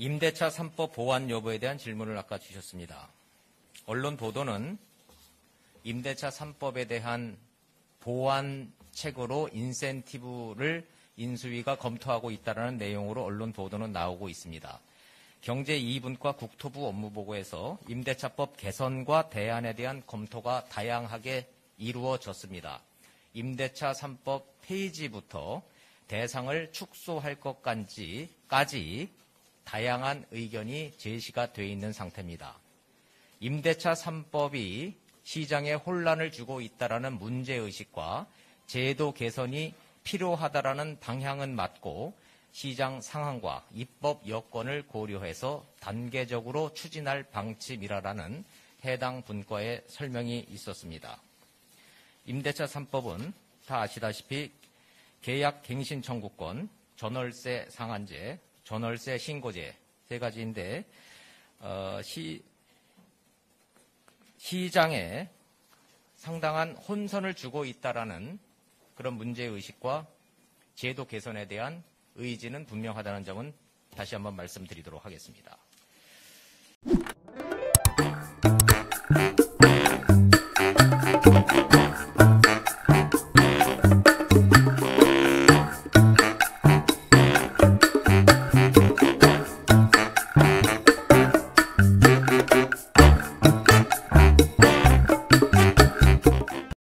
임대차 3법 보완 여부에 대한 질문을 아까 주셨습니다. 언론 보도는 임대차 3법에 대한 보완책으로 인센티브를 인수위가 검토하고 있다는 내용으로 언론 보도는 나오고 있습니다. 경제 2분과 국토부 업무보고에서 임대차법 개선과 대안에 대한 검토가 다양하게 이루어졌습니다. 임대차 3법 페이지부터 대상을 축소할 것까지 다양한 의견이 제시가 돼 있는 상태입니다. 임대차 3법이 시장에 혼란을 주고 있다라는 문제의식과 제도 개선이 필요하다라는 방향은 맞고 시장 상황과 입법 여건을 고려해서 단계적으로 추진할 방침이라는 해당 분과의 설명이 있었습니다. 임대차 3법은 다 아시다시피 계약 갱신 청구권, 전월세 상한제, 전월세 신고제 세 가지인데 어, 시, 시장에 상당한 혼선을 주고 있다라는 그런 문제의식과 제도 개선에 대한 의지는 분명하다는 점은 다시 한번 말씀드리도록 하겠습니다.